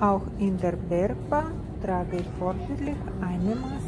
Auch in der Bergbahn trage ich vorbildlich eine Maske.